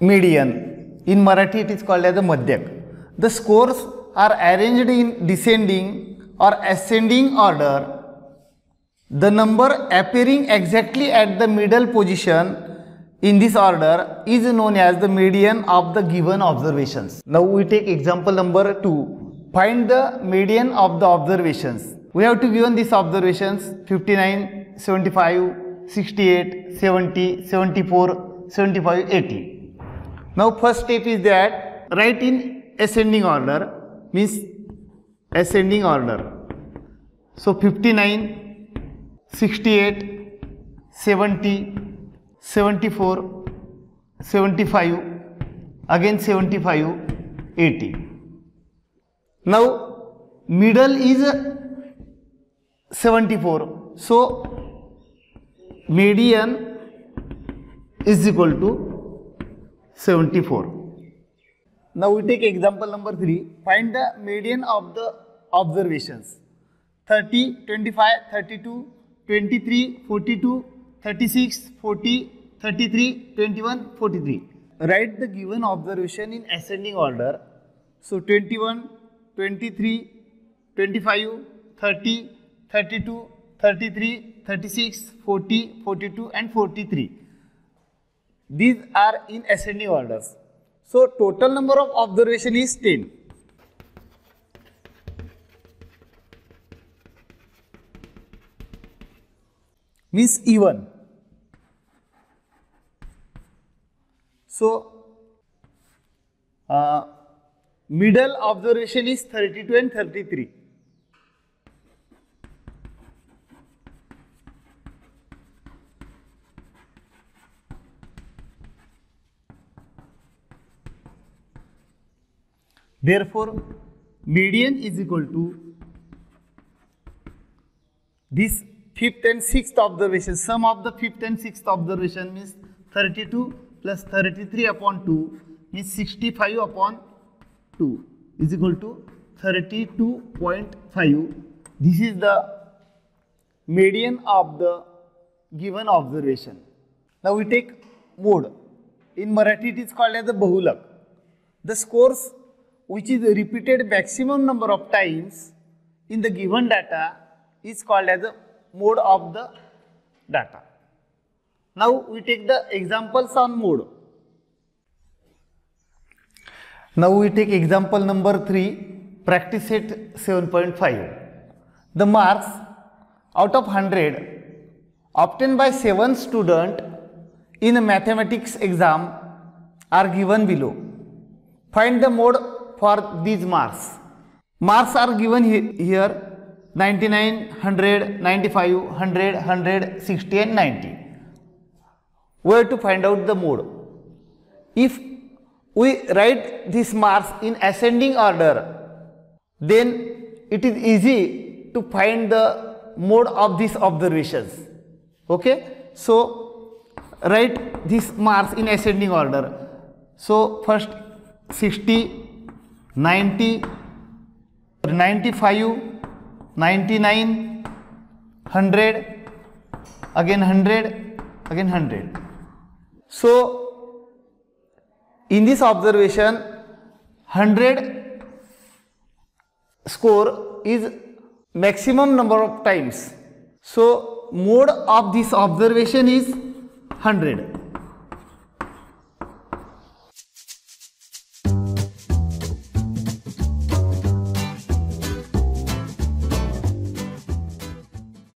median. In Marathi, it is called as the Madhyak. The scores are arranged in descending or ascending order. The number appearing exactly at the middle position in this order is known as the median of the given observations. Now we take example number 2. Find the median of the observations. We have to given these observations 59, 75, 68, 70, 74, 75, 80. Now first step is that write in ascending order means ascending order. So 59, 68, 70, 74, 75, again 75, 80. Now middle is 74. So median is equal to 74. Now we take example number 3. Find the median of the observations. 30, 25, 32, 23, 42, 36, 40, 33, 21, 43. Write the given observation in ascending order. So 21, 23, 25, 30, 32, 33, 36, 40, 42 and 43. These are in ascending orders. So total number of observation is 10. Means even. So uh, middle observation is 32 and 33. Therefore, median is equal to this fifth and sixth observation. Sum of the fifth and sixth observation means 32 plus 33 upon 2 means 65 upon 2 is equal to 32.5. This is the median of the given observation. Now we take mode. In Marathi it is called as the Bahulak. The scores which is repeated maximum number of times in the given data is called as the mode of the data. Now we take the examples on mode. Now we take example number 3, practice set 7.5. The marks out of 100 obtained by 7 student in a mathematics exam are given below. Find the mode for these marks. Marks are given he- here 99, 100, 95, 100, 100, 60 and 90. Where to find out the mode? If we write these marks in ascending order, then it is easy to find the mode of these observations. Okay? So, write these marks in ascending order. So, first 60, 90, 95, 99, 100, again 100, again 100. So, in this observation, 100 score is maximum number of times. So, mode of this observation is 100.